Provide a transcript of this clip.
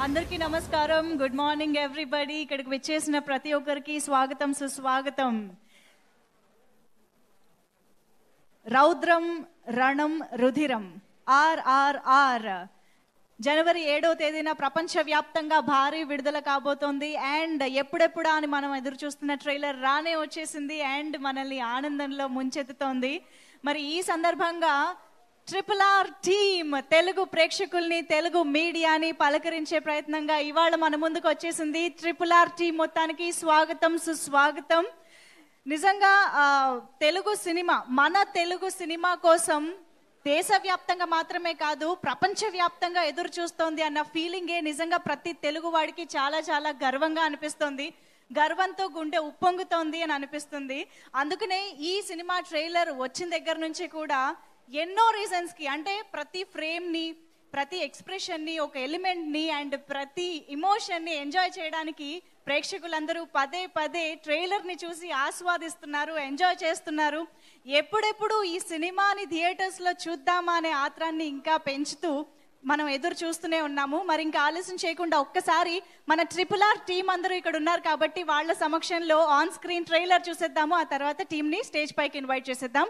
అందరికీ నమస్కారం. Good morning everybody ఇక్కడికి వచ్చేసిన ప్రతి ఒక్కరికి స్వాగతం సుస్వాగతం. రౌద్రం రణం రుధిరం. ఆర్ఆర్ఆర్. జనవరి ఏడో తేదీన ప్రపంచవ్యాప్తంగా భారీ విడుదల కాబోతోంది. అండ్ ఎప్పుడెప్పుడా అని మనం ఎదురు చూస్తున్న ట్రైలర్ రానే వచ్చేసింది. అండ్ మనల్ని ఆనందంలో ముంచెత్తుతోంది. మరి ఈ సందర్భంగా ట్రిపుల్ ఆర్ టీమ్ తెలుగు ప్రేక్షకుల్ని తెలుగు మీడియాని పలకరించే ప్రయత్నంగా ఇవాళ మన ముందుకు వచ్చేసింది ట్రిపుల్ ఆర్ టీం మొత్తానికి స్వాగతం సుస్వాగతం. నిజంగా తెలుగు సినిమా మన తెలుగు సినిమా కోసం దేశవ్యాప్తంగా మాత్రమే కాదు ప్రపంచవ్యాప్తంగా ఎదురు చూస్తోంది అన్న ఫీలింగే నిజంగా ప్రతి తెలుగు వాడికి చాలా చాలా గర్వంగా అనిపిస్తోంది. గర్వంతో గుండె ఉప్పొంగుతోంది అని అనిపిస్తుంది. అందుకనే ఈ సినిమా ట్రైలర్ వచ్చిన దగ్గర నుంచి కూడా ఎన్నో రీజన్స్కి అంటే ప్రతి ఫ్రేమ్ని ప్రతి ఎక్స్ప్రెషన్ని ఒక ఎలిమెంట్ని అండ్ ప్రతి ఇమోషన్ని ఎంజాయ్ చేయడానికి ప్రేక్షకులందరూ పదే పదే ట్రైలర్ని చూసి ఆస్వాదిస్తున్నారు ఎంజాయ్ చేస్తున్నారు. ఎప్పుడెప్పుడు ఈ సినిమాని థియేటర్స్లో చూద్దామా అనే ఆత్రాన్ని ఇంకా పెంచుతూ మనం ఎదురు చూస్తూనే ఉన్నాము. మరి ఇంకా ఆలస్యం చేయకుండా ఒక్కసారి మన ట్రిపుల్ ఆర్ టీం అందరూ ఇక్కడ ఉన్నారు కాబట్టి వాళ్ళ సమక్షంలో ఆన్ స్క్రీన్ ట్రైలర్ చూసేద్దాము. ఆ తర్వాత టీంని స్టేజ్ పైకి ఇన్వైట్ చేసేద్దాం.